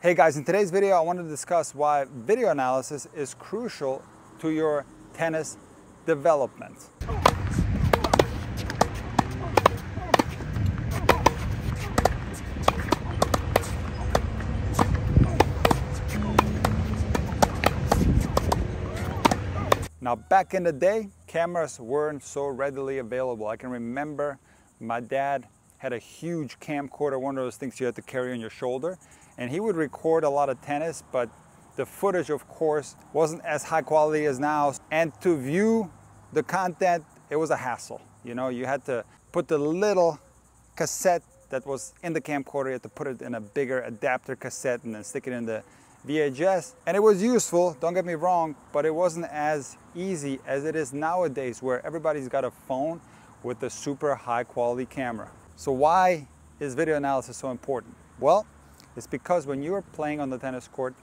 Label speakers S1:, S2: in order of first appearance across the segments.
S1: Hey guys, in today's video I want to discuss why video analysis is crucial to your tennis development. Now back in the day, cameras weren't so readily available. I can remember my dad had a huge camcorder, one of those things you had to carry on your shoulder, and he would record a lot of tennis, but the footage, of course, wasn't as high quality as now. And to view the content, it was a hassle. You know, you had to put the little cassette that was in the camcorder, you had to put it in a bigger adapter cassette and then stick it in the VHS. And it was useful, don't get me wrong, but it wasn't as easy as it is nowadays where everybody's got a phone with a super high quality camera. So why is video analysis so important? Well, it's because when you're playing on the tennis court,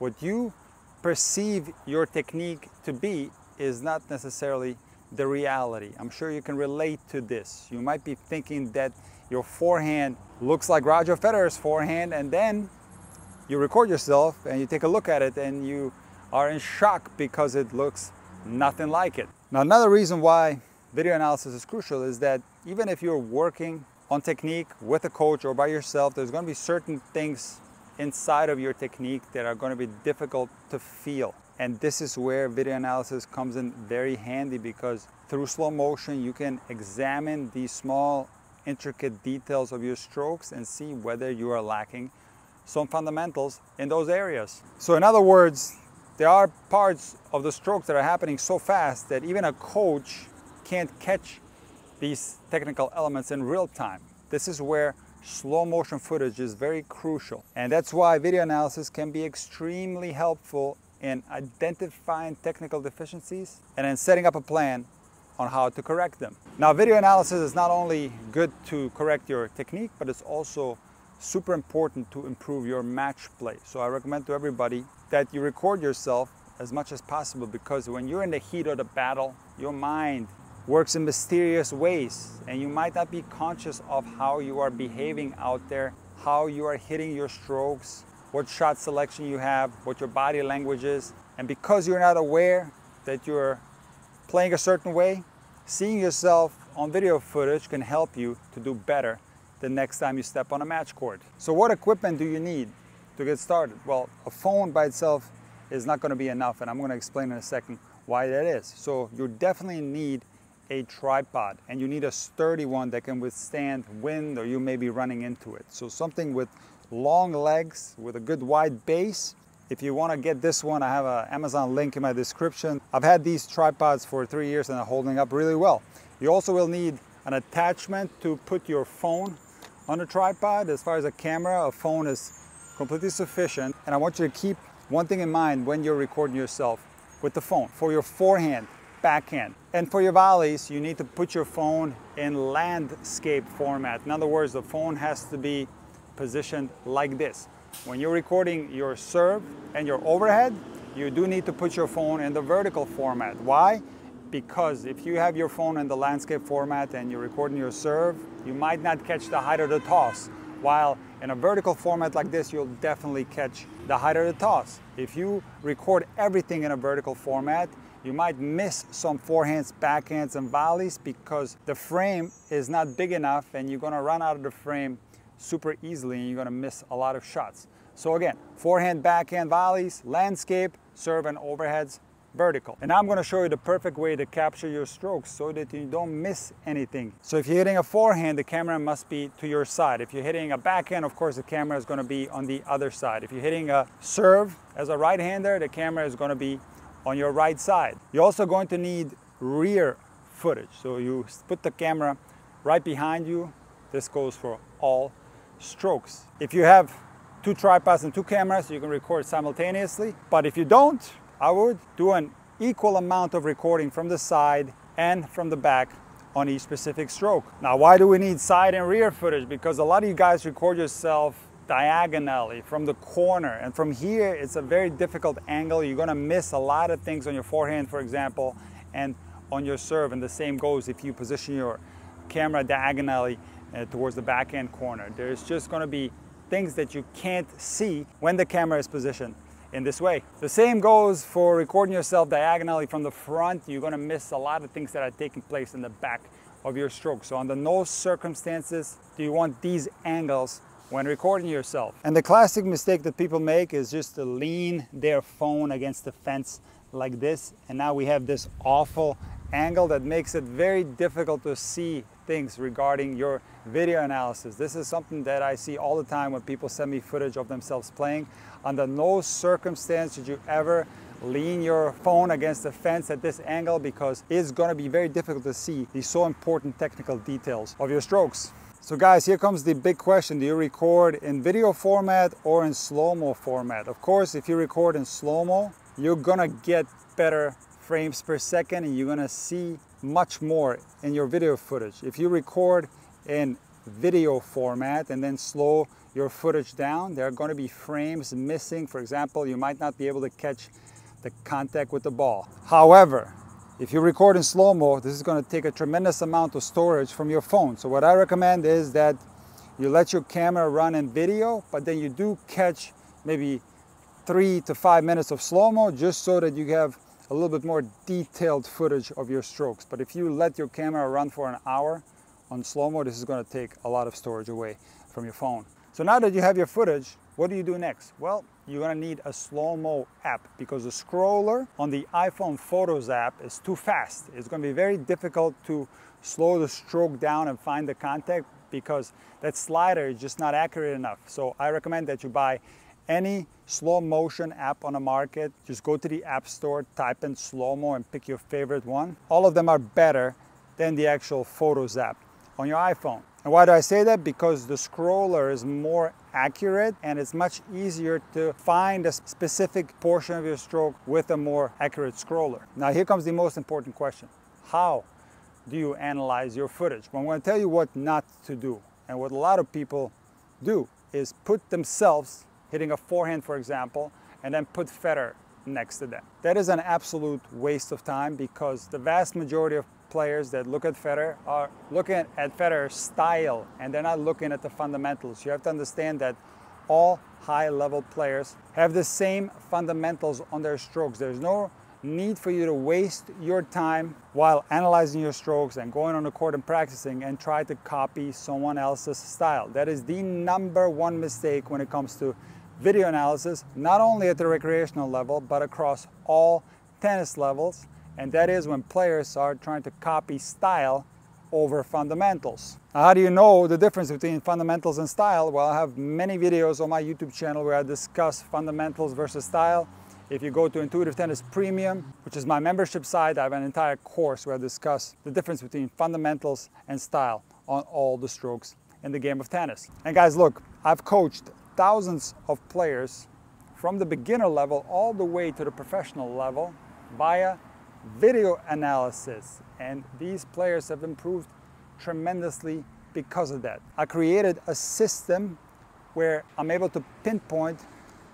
S1: what you perceive your technique to be is not necessarily the reality. I'm sure you can relate to this. You might be thinking that your forehand looks like Roger Federer's forehand and then you record yourself and you take a look at it and you are in shock because it looks nothing like it. Now another reason why video analysis is crucial is that even if you're working on technique with a coach or by yourself, there's going to be certain things inside of your technique that are going to be difficult to feel. And this is where video analysis comes in very handy because through slow motion, you can examine these small, intricate details of your strokes and see whether you are lacking some fundamentals in those areas. So in other words, there are parts of the strokes that are happening so fast that even a coach can't catch these technical elements in real time. This is where slow motion footage is very crucial. And that's why video analysis can be extremely helpful in identifying technical deficiencies and in setting up a plan on how to correct them. Now, video analysis is not only good to correct your technique, but it's also super important to improve your match play. So I recommend to everybody that you record yourself as much as possible because when you're in the heat of the battle, your mind works in mysterious ways and you might not be conscious of how you are behaving out there, how you are hitting your strokes, what shot selection you have, what your body language is. And because you're not aware that you're playing a certain way, seeing yourself on video footage can help you to do better the next time you step on a match court. So what equipment do you need to get started? Well, a phone by itself is not going to be enough and I'm going to explain in a second why that is. So you definitely need a tripod and you need a sturdy one that can withstand wind or you may be running into it. So something with long legs with a good wide base. If you want to get this one, I have an Amazon link in my description. I've had these tripods for three years and they're holding up really well. You also will need an attachment to put your phone on a tripod. As far as a camera, a phone is completely sufficient. And I want you to keep one thing in mind when you're recording yourself with the phone. For your forehand, backhand. And for your volleys, you need to put your phone in landscape format. In other words, the phone has to be positioned like this. When you're recording your serve and your overhead, you do need to put your phone in the vertical format. Why? Because if you have your phone in the landscape format and you're recording your serve, you might not catch the height of the toss. While in a vertical format like this, you'll definitely catch the height of the toss. If you record everything in a vertical format, you might miss some forehands, backhands, and volleys because the frame is not big enough and you're gonna run out of the frame super easily and you're gonna miss a lot of shots. So again, forehand, backhand, volleys, landscape, serve and overheads, vertical. And I'm gonna show you the perfect way to capture your strokes so that you don't miss anything. So if you're hitting a forehand, the camera must be to your side. If you're hitting a backhand, of course, the camera is gonna be on the other side. If you're hitting a serve as a right-hander, the camera is gonna be on your right side. You're also going to need rear footage. So you put the camera right behind you. This goes for all strokes. If you have two tripods and two cameras, you can record simultaneously. But if you don't, I would do an equal amount of recording from the side and from the back on each specific stroke. Now, why do we need side and rear footage? Because a lot of you guys record yourself diagonally from the corner. And from here, it's a very difficult angle. You're gonna miss a lot of things on your forehand, for example, and on your serve. And the same goes if you position your camera diagonally uh, towards the backhand corner. There's just gonna be things that you can't see when the camera is positioned in this way. The same goes for recording yourself diagonally from the front. You're gonna miss a lot of things that are taking place in the back of your stroke. So under no circumstances do you want these angles when recording yourself. And the classic mistake that people make is just to lean their phone against the fence like this. And now we have this awful angle that makes it very difficult to see things regarding your video analysis. This is something that I see all the time when people send me footage of themselves playing. Under no circumstance should you ever lean your phone against the fence at this angle because it's going to be very difficult to see these so important technical details of your strokes. So guys, here comes the big question. Do you record in video format or in slow-mo format? Of course, if you record in slow-mo, you're gonna get better frames per second and you're gonna see much more in your video footage. If you record in video format and then slow your footage down, there are gonna be frames missing. For example, you might not be able to catch the contact with the ball. However, if you record in slow-mo, this is going to take a tremendous amount of storage from your phone. So what I recommend is that you let your camera run in video, but then you do catch maybe three to five minutes of slow-mo just so that you have a little bit more detailed footage of your strokes. But if you let your camera run for an hour on slow-mo, this is going to take a lot of storage away from your phone. So now that you have your footage, what do you do next? Well, you're gonna need a slow-mo app because the scroller on the iPhone Photos app is too fast. It's gonna be very difficult to slow the stroke down and find the contact because that slider is just not accurate enough. So I recommend that you buy any slow motion app on the market. Just go to the app store, type in slow-mo and pick your favorite one. All of them are better than the actual Photos app on your iPhone. And why do I say that? Because the scroller is more accurate and it's much easier to find a specific portion of your stroke with a more accurate scroller. Now here comes the most important question. How do you analyze your footage? Well, I'm going to tell you what not to do. And what a lot of people do is put themselves hitting a forehand, for example, and then put Federer next to them. That is an absolute waste of time because the vast majority of players that look at Federer are looking at Federer's style and they're not looking at the fundamentals. You have to understand that all high level players have the same fundamentals on their strokes. There's no need for you to waste your time while analyzing your strokes and going on the court and practicing and try to copy someone else's style. That is the number one mistake when it comes to video analysis, not only at the recreational level, but across all tennis levels and that is when players are trying to copy style over fundamentals. Now, how do you know the difference between fundamentals and style? Well, I have many videos on my YouTube channel where I discuss fundamentals versus style. If you go to Intuitive Tennis Premium, which is my membership site, I have an entire course where I discuss the difference between fundamentals and style on all the strokes in the game of tennis. And guys, look, I've coached thousands of players from the beginner level all the way to the professional level via video analysis and these players have improved tremendously because of that. I created a system where I'm able to pinpoint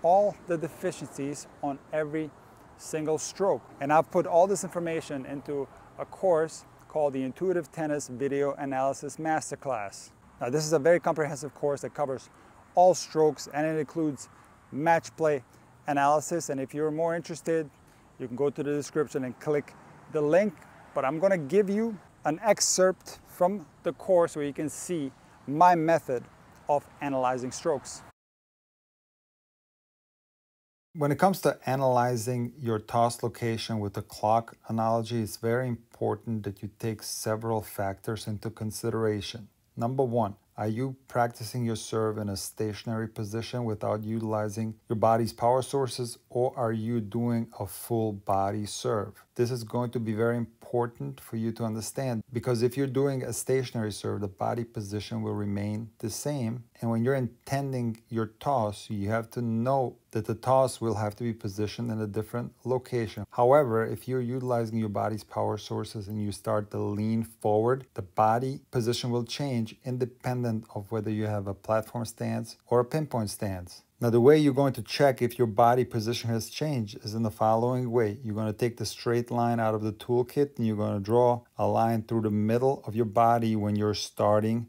S1: all the deficiencies on every single stroke. And I've put all this information into a course called the Intuitive Tennis Video Analysis Masterclass. Now this is a very comprehensive course that covers all strokes and it includes match play analysis. And if you're more interested you can go to the description and click the link, but I'm gonna give you an excerpt from the course where you can see my method of analyzing strokes. When it comes to analyzing your toss location with the clock analogy, it's very important that you take several factors into consideration. Number one, are you practicing your serve in a stationary position without utilizing your body's power sources, or are you doing a full body serve? This is going to be very important for you to understand because if you're doing a stationary serve, the body position will remain the same. And when you're intending your toss, you have to know that the toss will have to be positioned in a different location. However, if you're utilizing your body's power sources and you start to lean forward, the body position will change independent of whether you have a platform stance or a pinpoint stance. Now the way you're going to check if your body position has changed is in the following way. You're going to take the straight line out of the toolkit and you're going to draw a line through the middle of your body when you're starting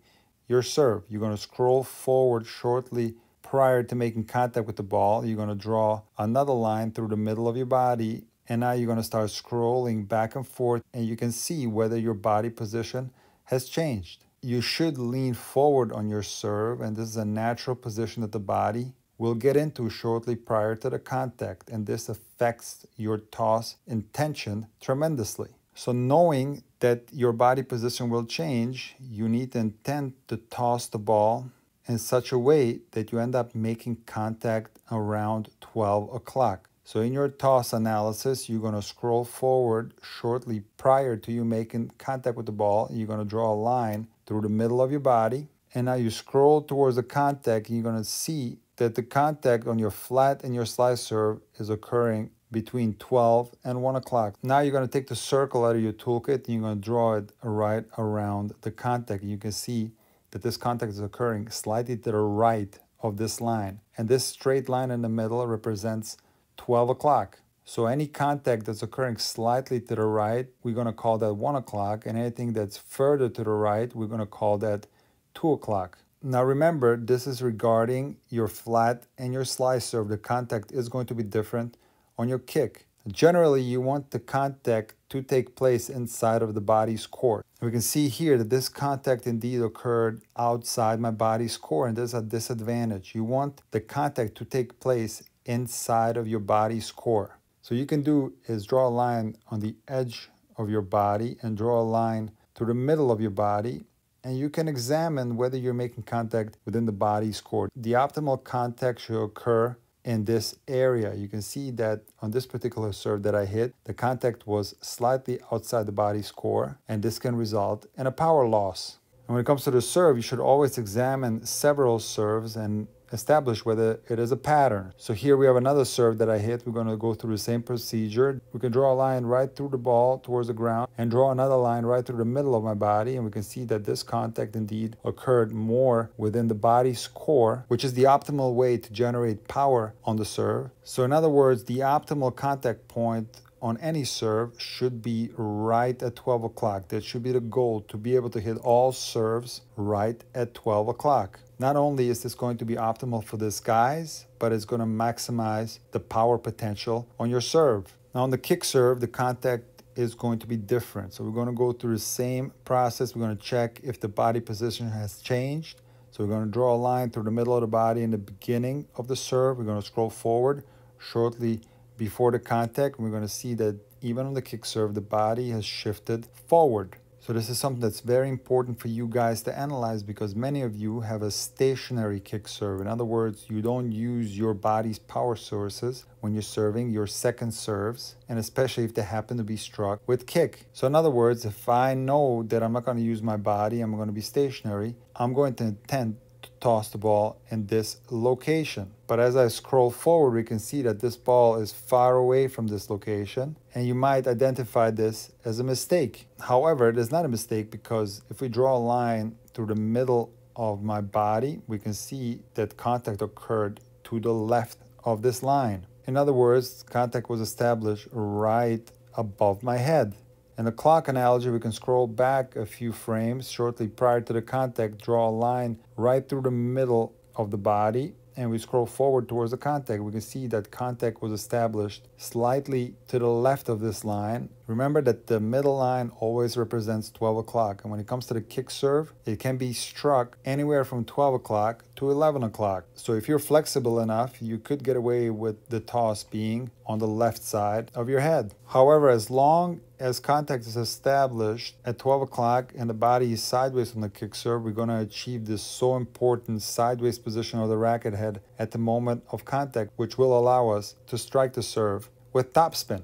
S1: your serve. You're going to scroll forward shortly prior to making contact with the ball, you're going to draw another line through the middle of your body. And now you're going to start scrolling back and forth, and you can see whether your body position has changed. You should lean forward on your serve, and this is a natural position that the body will get into shortly prior to the contact, and this affects your toss intention tremendously. So, knowing that your body position will change, you need to intend to toss the ball in such a way that you end up making contact around 12 o'clock. So in your toss analysis, you're going to scroll forward shortly prior to you making contact with the ball. You're going to draw a line through the middle of your body. And now you scroll towards the contact and you're going to see that the contact on your flat and your slice serve is occurring between 12 and 1 o'clock. Now you're going to take the circle out of your toolkit and you're going to draw it right around the contact. You can see that this contact is occurring slightly to the right of this line. And this straight line in the middle represents 12 o'clock. So any contact that's occurring slightly to the right, we're going to call that 1 o'clock. And anything that's further to the right, we're going to call that 2 o'clock. Now remember, this is regarding your flat and your slice serve. The contact is going to be different on your kick. Generally, you want the contact to take place inside of the body's core. We can see here that this contact indeed occurred outside my body's core, and there's a disadvantage. You want the contact to take place inside of your body's core. So you can do is draw a line on the edge of your body and draw a line to the middle of your body and you can examine whether you're making contact within the body's core. The optimal contact should occur in this area. You can see that on this particular serve that I hit, the contact was slightly outside the body's core, and this can result in a power loss. And when it comes to the serve, you should always examine several serves and establish whether it is a pattern. So here we have another serve that I hit. We're going to go through the same procedure. We can draw a line right through the ball towards the ground and draw another line right through the middle of my body. And we can see that this contact indeed occurred more within the body's core, which is the optimal way to generate power on the serve. So in other words, the optimal contact point on any serve should be right at 12 o'clock. That should be the goal to be able to hit all serves right at 12 o'clock. Not only is this going to be optimal for this guys, but it's going to maximize the power potential on your serve. Now on the kick serve, the contact is going to be different. So we're going to go through the same process. We're going to check if the body position has changed. So we're going to draw a line through the middle of the body in the beginning of the serve. We're going to scroll forward shortly before the contact. We're going to see that even on the kick serve, the body has shifted forward. So this is something that's very important for you guys to analyze because many of you have a stationary kick serve. In other words, you don't use your body's power sources when you're serving your second serves, and especially if they happen to be struck with kick. So in other words, if I know that I'm not going to use my body, I'm going to be stationary, I'm going to intend toss the ball in this location. But as I scroll forward, we can see that this ball is far away from this location and you might identify this as a mistake. However, it is not a mistake because if we draw a line through the middle of my body, we can see that contact occurred to the left of this line. In other words, contact was established right above my head. In the clock analogy, we can scroll back a few frames shortly prior to the contact, draw a line right through the middle of the body, and we scroll forward towards the contact. We can see that contact was established slightly to the left of this line. Remember that the middle line always represents 12 o'clock. And when it comes to the kick serve, it can be struck anywhere from 12 o'clock to 11 o'clock. So if you're flexible enough, you could get away with the toss being on the left side of your head. However, as long as contact is established at 12 o'clock and the body is sideways on the kick serve, we're going to achieve this so important sideways position of the racket head at the moment of contact, which will allow us to strike the serve with topspin.